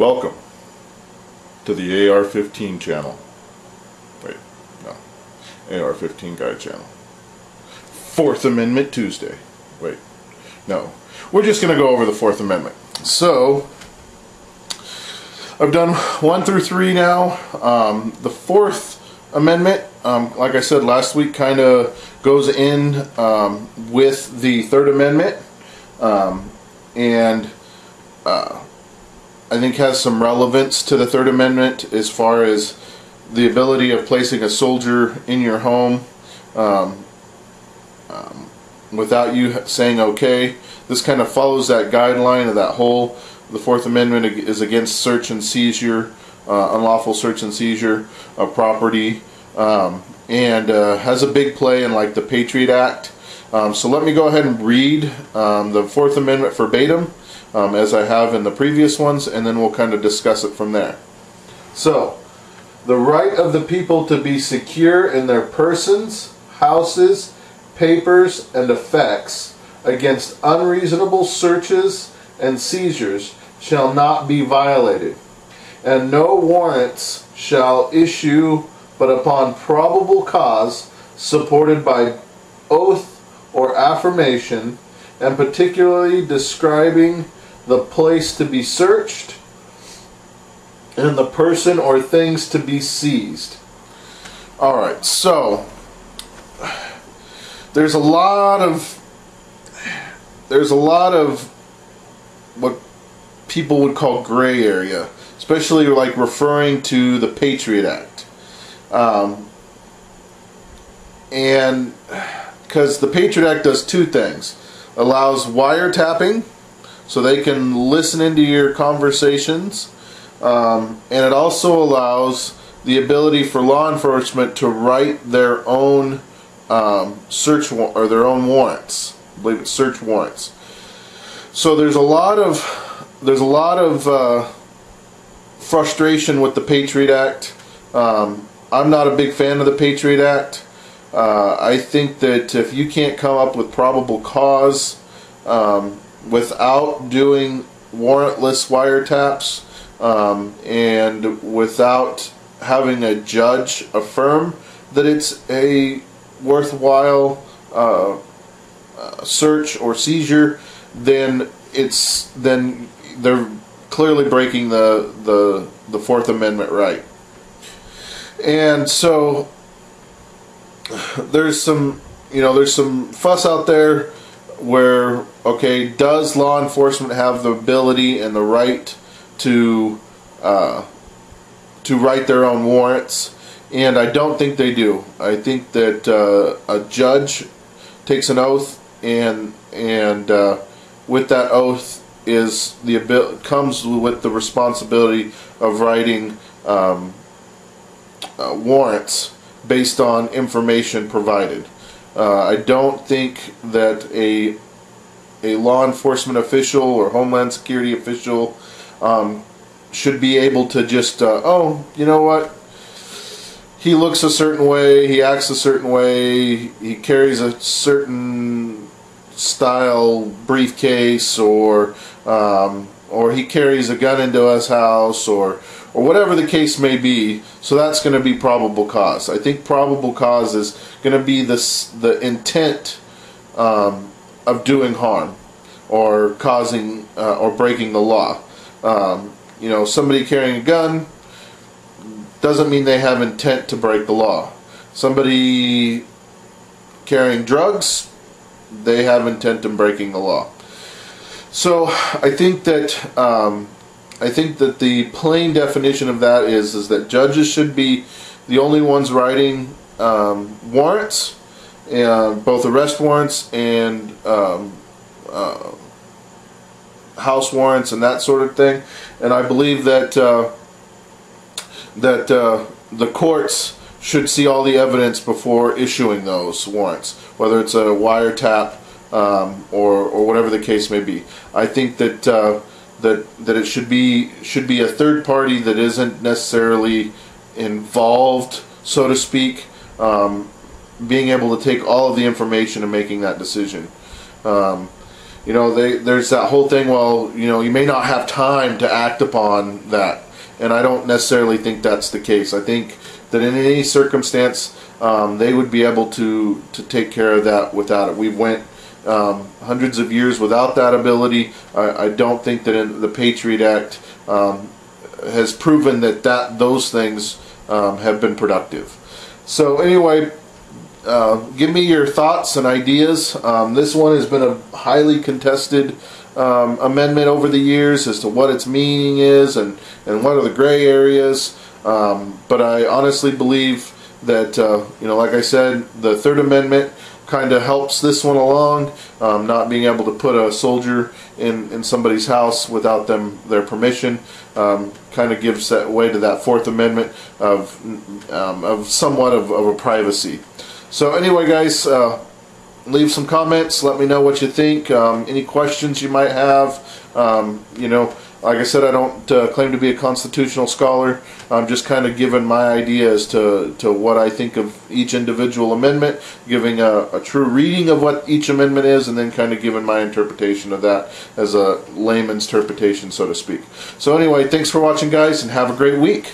Welcome to the AR-15 channel. Wait, no. AR-15 Guy channel. Fourth Amendment Tuesday. Wait, no. We're just going to go over the Fourth Amendment. So, I've done one through three now. Um, the Fourth Amendment, um, like I said last week, kind of goes in um, with the Third Amendment. Um, and uh, I think has some relevance to the Third Amendment as far as the ability of placing a soldier in your home um, um, without you saying okay. This kind of follows that guideline of that whole. The Fourth Amendment is against search and seizure, uh, unlawful search and seizure of property, um, and uh, has a big play in like the Patriot Act. Um, so let me go ahead and read um, the Fourth Amendment verbatim um, as I have in the previous ones, and then we'll kind of discuss it from there. So, the right of the people to be secure in their persons, houses, papers, and effects against unreasonable searches and seizures shall not be violated, and no warrants shall issue but upon probable cause supported by oath or affirmation, and particularly describing the place to be searched, and the person or things to be seized. All right, so there's a lot of there's a lot of what people would call gray area, especially like referring to the Patriot Act, um, and because the Patriot Act does two things: allows wiretapping so they can listen into your conversations. Um, and it also allows the ability for law enforcement to write their own um, search or their own warrants. I believe it's search warrants. So there's a lot of there's a lot of uh, frustration with the Patriot Act. Um, I'm not a big fan of the Patriot Act. Uh, I think that if you can't come up with probable cause um, without doing warrantless wiretaps um, and without having a judge affirm that it's a worthwhile uh, search or seizure, then it's then they're clearly breaking the the the Fourth Amendment right. And so there's some you know there's some fuss out there where okay, does law enforcement have the ability and the right to uh, to write their own warrants? And I don't think they do. I think that uh, a judge takes an oath, and and uh, with that oath is the abil- comes with the responsibility of writing um, uh, warrants based on information provided. Uh, I don't think that a a law enforcement official or homeland security official um, should be able to just uh, oh you know what? He looks a certain way he acts a certain way he carries a certain style briefcase or um, or he carries a gun into his house or or whatever the case may be. So that's going to be probable cause. I think probable cause is going to be this the intent um, of doing harm or causing uh, or breaking the law. Um, you know, somebody carrying a gun doesn't mean they have intent to break the law. Somebody carrying drugs, they have intent in breaking the law. So I think that um, I think that the plain definition of that is is that judges should be the only ones writing um, warrants, and both arrest warrants and um, uh, house warrants and that sort of thing. And I believe that uh, that uh, the courts should see all the evidence before issuing those warrants, whether it's a wiretap um, or or whatever the case may be. I think that uh, that that it should be should be a third party that isn't necessarily involved, so to speak, um, being able to take all of the information and making that decision. Um, you know, they, there's that whole thing. Well, you know, you may not have time to act upon that, and I don't necessarily think that's the case. I think that in any circumstance, um, they would be able to to take care of that without it. We went um, hundreds of years without that ability. I, I don't think that the Patriot Act um, has proven that that those things um, have been productive. So anyway, uh, give me your thoughts and ideas. Um, this one has been a highly contested um, amendment over the years as to what its meaning is and, and what are the gray areas. Um, but I honestly believe that, uh, you know, like I said, the Third Amendment kind of helps this one along. Um, not being able to put a soldier in, in somebody's house without them their permission um, kind of gives that way to that Fourth Amendment of um, of somewhat of, of, a privacy. So anyway, guys, uh, leave some comments. Let me know what you think. Um, any questions you might have. Um, you know. Like I said, I don't uh, claim to be a constitutional scholar. I'm just kind of giving my idea as to, to what I think of each individual amendment, giving a, a true reading of what each amendment is, and then kind of giving my interpretation of that as a layman's interpretation, so to speak. So anyway, thanks for watching, guys, and have a great week.